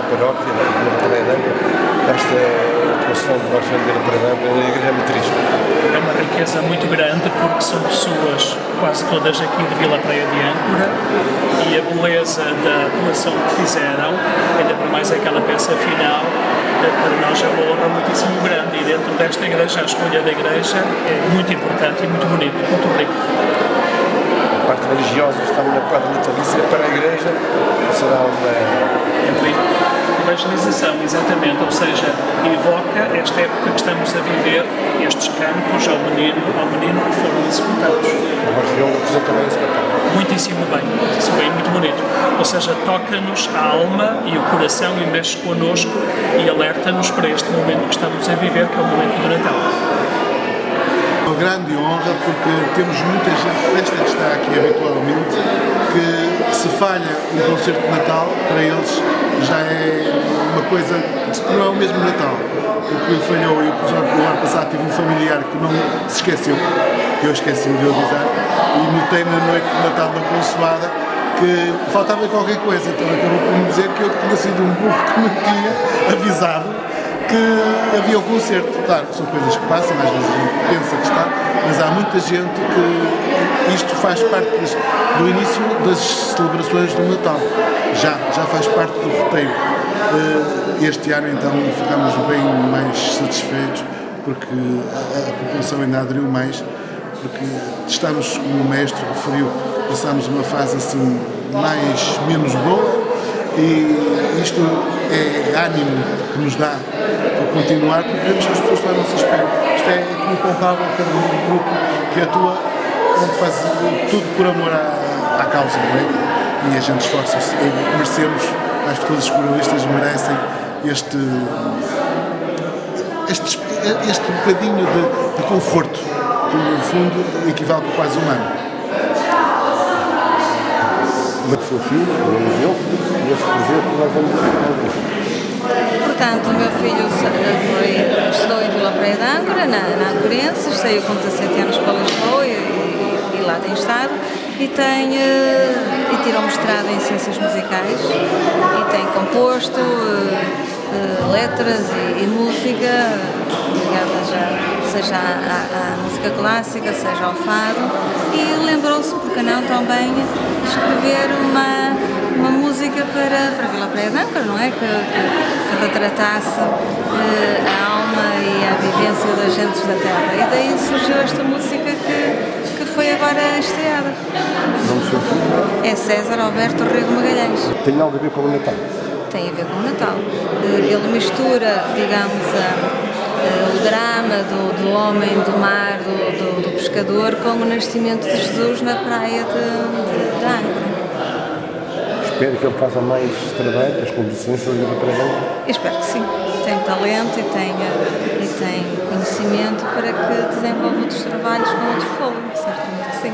para a paróquia de d'Ancora esta Orfeu de Vila Praia d'Ancora na Igreja Matriz. É uma riqueza muito grande porque são pessoas quase todas aqui de Vila Praia de Âncora e a beleza da atuação que fizeram, ainda por mais aquela peça final, para nós é uma honra muitíssimo grande e dentro desta igreja, a escolha da igreja é muito importante e muito bonito, muito rico. A parte religiosa está na parte natalícia para a igreja, será uma... Evangelização, exatamente, ou seja, evoca esta época que estamos a viver, estes cantos ao menino, ao menino que foram executados. O Orfeu representa papel. Muitíssimo bem, muitíssimo bem, muito bonito. Ou seja, toca-nos a alma e o coração e mexe connosco e alerta-nos para este momento que estamos a viver, que é o momento do Natal. Uma grande honra porque temos muita gente, esta que está aqui habitualmente, que se falha um concerto de Natal, para eles já é uma coisa que não é o mesmo Natal. O que falhou, eu, por exemplo, no ano passado tive um familiar que não se esqueceu, eu esqueci-me de avisar, e notei na noite de Natal da Consoada que faltava qualquer coisa, então acabou por me dizer que eu tinha sido um burro que me tinha avisado que havia o concerto. Claro, são coisas que passam, às vezes a gente pensa que está, mas há muita gente que isto faz parte das, do início das celebrações do Natal. Já, já faz parte do roteiro. Eh, este ano então ficamos bem mais satisfeitos porque a, a população ainda aderiu mais, porque estamos, como o mestre referiu, passamos uma fase assim mais menos boa e isto é ânimo que nos dá para continuar porque vemos que as pessoas estão à nossa espera. Isto é como palpável cada um grupo que atua onde faz tudo por amor à, à causa, não é? E a gente esforça-se merecemos, acho que todos os coroístas merecem este, este, este bocadinho de, de conforto que no fundo equivale a quase um ano. Seu filho, projeto nós vamos Portanto, o meu filho foi, estudou em Vila Praia de Âncora, na, na Ancorenses, saiu com 17 anos para Lisboa e, e, e lá tem estado e tem e tirou mestrado em Ciências Musicais e tem composto uh, letras e, e música ligada já seja à, à, música clássica, seja ao fado, e lembrou-se, porque não, também escrever uma, uma música para, para Vila Praia d'Ancora, não é? Que, que, que retratasse eh, a alma e a vivência das gentes da terra. E daí surgiu esta música que, que foi agora estreada. É César Alberto Rego Magalhães. Tem algo a ver com o Natal? Tem a ver com o Natal. Ele mistura, digamos, a uh, o drama do, do, homem do mar, do, do, do, pescador, com o nascimento de Jesus na praia de, de, de Angra. Espero que ele faça mais trabalho, as condições para ir para Espero que sim. Tem talento e tem, e tem conhecimento para que desenvolva outros trabalhos com outro fogo, certamente que sim.